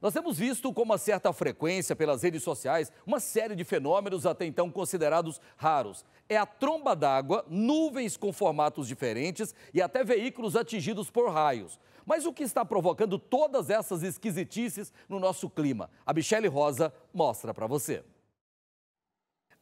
Nós temos visto com uma certa frequência pelas redes sociais uma série de fenômenos até então considerados raros. É a tromba d'água, nuvens com formatos diferentes e até veículos atingidos por raios. Mas o que está provocando todas essas esquisitices no nosso clima? A Michele Rosa mostra para você.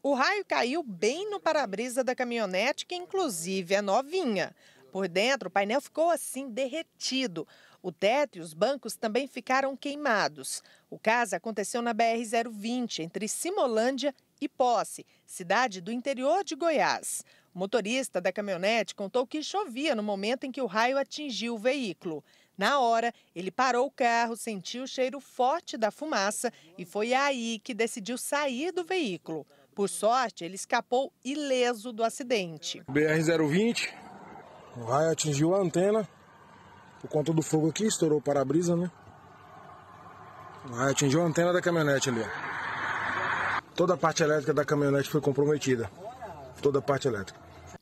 O raio caiu bem no para-brisa da caminhonete, que inclusive é novinha. Por dentro, o painel ficou assim derretido. O teto e os bancos também ficaram queimados. O caso aconteceu na BR-020, entre Simolândia e Posse, cidade do interior de Goiás. O motorista da caminhonete contou que chovia no momento em que o raio atingiu o veículo. Na hora, ele parou o carro, sentiu o cheiro forte da fumaça e foi aí que decidiu sair do veículo. Por sorte, ele escapou ileso do acidente. BR-020, o raio atingiu a antena por conta do fogo aqui, estourou o para-brisa, né? Aí atingiu a antena da caminhonete ali. Toda a parte elétrica da caminhonete foi comprometida. Toda a parte elétrica.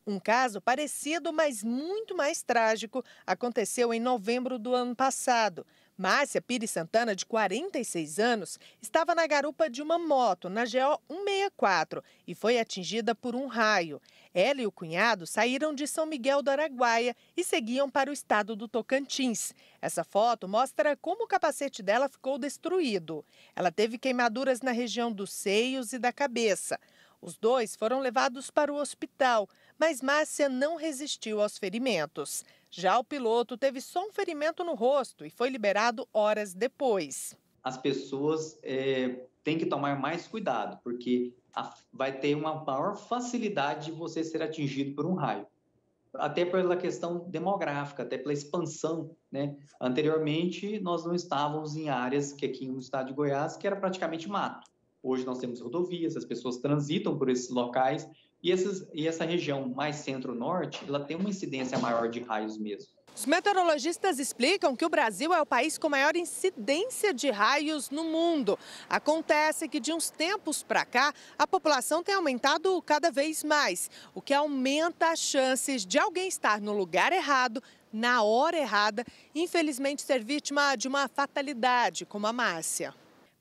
Um caso parecido, mas muito mais trágico, aconteceu em novembro do ano passado. Márcia Pires Santana, de 46 anos, estava na garupa de uma moto na GO 164 e foi atingida por um raio. Ela e o cunhado saíram de São Miguel do Araguaia e seguiam para o estado do Tocantins. Essa foto mostra como o capacete dela ficou destruído. Ela teve queimaduras na região dos seios e da cabeça. Os dois foram levados para o hospital, mas Márcia não resistiu aos ferimentos. Já o piloto teve só um ferimento no rosto e foi liberado horas depois. As pessoas é, têm que tomar mais cuidado, porque a, vai ter uma maior facilidade de você ser atingido por um raio. Até pela questão demográfica, até pela expansão. Né? Anteriormente, nós não estávamos em áreas que aqui no estado de Goiás, que era praticamente mato. Hoje nós temos rodovias, as pessoas transitam por esses locais e, essas, e essa região mais centro-norte, ela tem uma incidência maior de raios mesmo. Os meteorologistas explicam que o Brasil é o país com maior incidência de raios no mundo. Acontece que de uns tempos para cá, a população tem aumentado cada vez mais, o que aumenta as chances de alguém estar no lugar errado, na hora errada, infelizmente ser vítima de uma fatalidade, como a Márcia.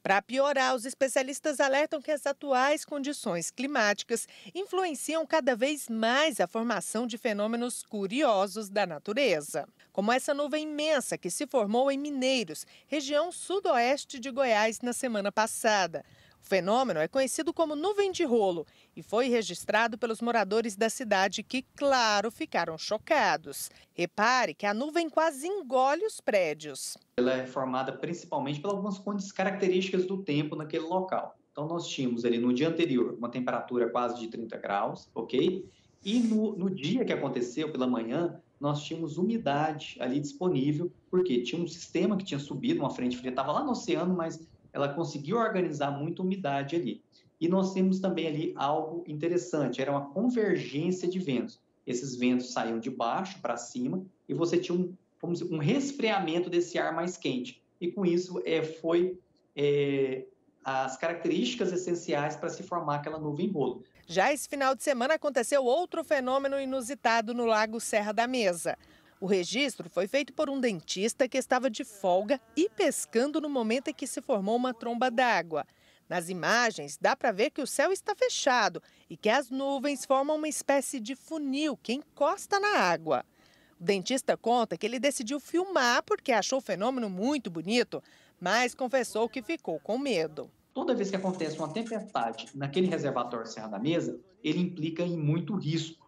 Para piorar, os especialistas alertam que as atuais condições climáticas influenciam cada vez mais a formação de fenômenos curiosos da natureza, como essa nuvem imensa que se formou em Mineiros, região sudoeste de Goiás, na semana passada. O fenômeno é conhecido como nuvem de rolo e foi registrado pelos moradores da cidade que, claro, ficaram chocados. Repare que a nuvem quase engole os prédios. Ela é formada principalmente por algumas características do tempo naquele local. Então, nós tínhamos ali no dia anterior uma temperatura quase de 30 graus, ok? E no, no dia que aconteceu, pela manhã, nós tínhamos umidade ali disponível, porque tinha um sistema que tinha subido, uma frente fria, estava lá no oceano, mas ela conseguiu organizar muita umidade ali. E nós temos também ali algo interessante, era uma convergência de ventos. Esses ventos saíam de baixo para cima e você tinha um, dizer, um resfriamento desse ar mais quente. E com isso é, foi é, as características essenciais para se formar aquela nuvem bolo. Já esse final de semana aconteceu outro fenômeno inusitado no Lago Serra da Mesa. O registro foi feito por um dentista que estava de folga e pescando no momento em que se formou uma tromba d'água. Nas imagens, dá para ver que o céu está fechado e que as nuvens formam uma espécie de funil que encosta na água. O dentista conta que ele decidiu filmar porque achou o fenômeno muito bonito, mas confessou que ficou com medo. Toda vez que acontece uma tempestade naquele reservatório Serra da Mesa, ele implica em muito risco.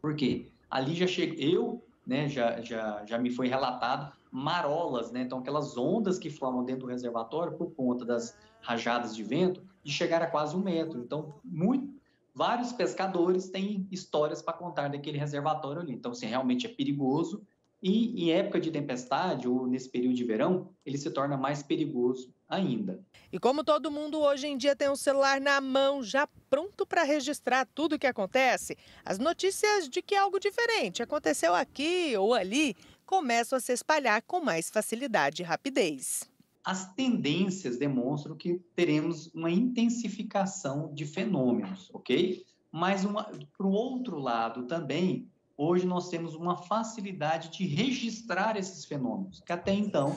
Por quê? Ali já chega. Eu né, já, já, já me foi relatado marolas, né, então aquelas ondas que formam dentro do reservatório por conta das rajadas de vento, de chegar a quase um metro. Então, muito, vários pescadores têm histórias para contar daquele reservatório ali. Então, se assim, realmente é perigoso, e em época de tempestade ou nesse período de verão, ele se torna mais perigoso ainda. E como todo mundo hoje em dia tem um celular na mão, já pronto para registrar tudo o que acontece, as notícias de que algo diferente aconteceu aqui ou ali começam a se espalhar com mais facilidade e rapidez. As tendências demonstram que teremos uma intensificação de fenômenos, ok? Mas, para o outro lado também, hoje nós temos uma facilidade de registrar esses fenômenos, que até então,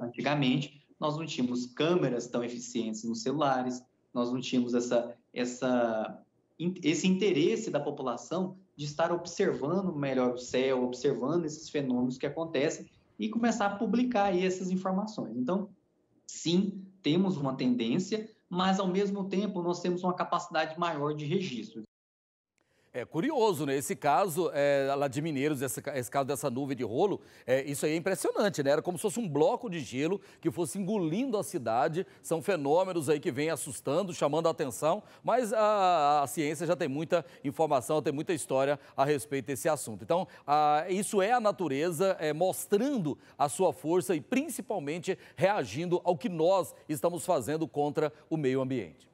antigamente, nós não tínhamos câmeras tão eficientes nos celulares, nós não tínhamos essa, essa, esse interesse da população de estar observando melhor o céu, observando esses fenômenos que acontecem e começar a publicar essas informações. Então, sim, temos uma tendência, mas ao mesmo tempo nós temos uma capacidade maior de registro. É curioso, né? Esse caso é, lá de Mineiros, esse, esse caso dessa nuvem de rolo, é, isso aí é impressionante, né? Era como se fosse um bloco de gelo que fosse engolindo a cidade. São fenômenos aí que vêm assustando, chamando a atenção, mas a, a ciência já tem muita informação, tem muita história a respeito desse assunto. Então, a, isso é a natureza é, mostrando a sua força e principalmente reagindo ao que nós estamos fazendo contra o meio ambiente.